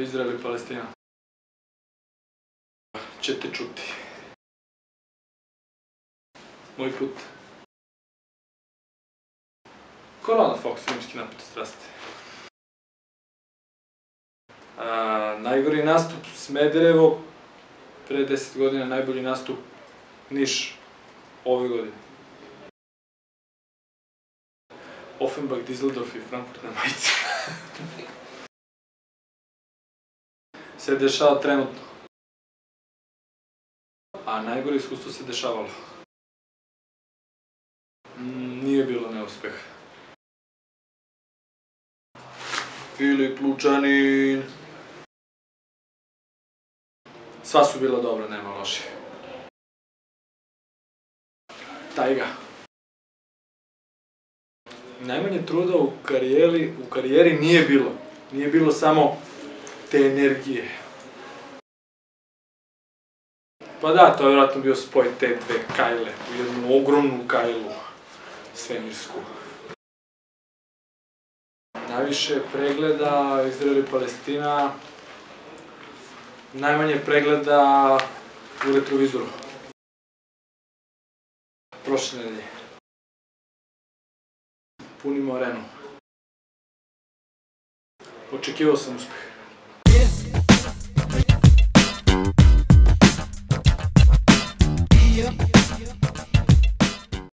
Izrael i Palestina. Ćete čuti. Moj put. Korona Fox, filmski napad strasti. Najgori nastup Smederevo, pre 10 godina najbolji nastup Niš ove godine. Offenbach, Düsseldorf i Frankfurt na majici. se dešava trenutno. A najgore iskustvo se dešavalo. Mm, Nije bilo neuspeha. Filip Lučanin. Sva su bila dobra, nema loše. Tajga. Najmanje truda u karijeri, u karijeri nije bilo. Nije bilo samo te energije. Pa da, to je vjerojatno bio spoj te dve kajle u jednu ogromnu kajlu svemirsku. Najviše pregleda Izrael i Palestina, najmanje pregleda u retrovizoru. Prošle nedelje. Punimo arenu. Očekivao sam uspeh.